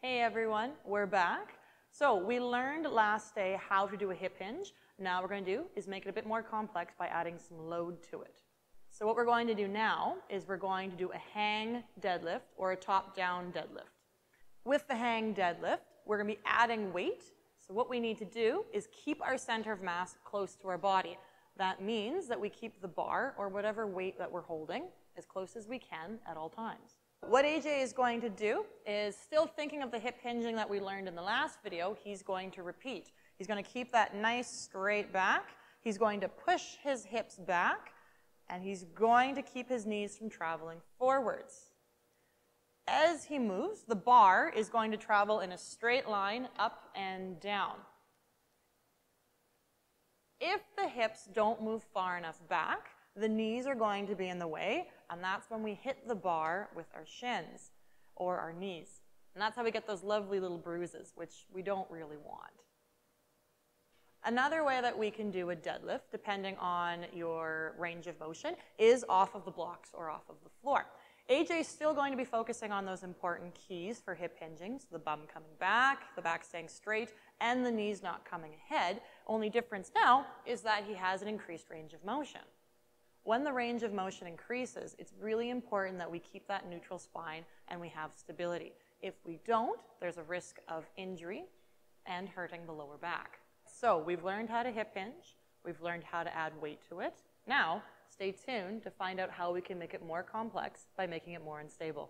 Hey everyone, we're back. So we learned last day how to do a hip hinge. Now we're going to do is make it a bit more complex by adding some load to it. So what we're going to do now is we're going to do a hang deadlift or a top-down deadlift. With the hang deadlift, we're going to be adding weight. So what we need to do is keep our center of mass close to our body. That means that we keep the bar or whatever weight that we're holding as close as we can at all times. What AJ is going to do is still thinking of the hip hinging that we learned in the last video, he's going to repeat. He's going to keep that nice straight back. He's going to push his hips back, and he's going to keep his knees from traveling forwards. As he moves, the bar is going to travel in a straight line up and down. If the hips don't move far enough back, the knees are going to be in the way, and that's when we hit the bar with our shins or our knees. And that's how we get those lovely little bruises, which we don't really want. Another way that we can do a deadlift, depending on your range of motion, is off of the blocks or off of the floor. AJ is still going to be focusing on those important keys for hip hinging, so the bum coming back, the back staying straight, and the knees not coming ahead. Only difference now is that he has an increased range of motion. When the range of motion increases, it's really important that we keep that neutral spine and we have stability. If we don't, there's a risk of injury and hurting the lower back. So we've learned how to hip hinge. We've learned how to add weight to it. Now, stay tuned to find out how we can make it more complex by making it more unstable.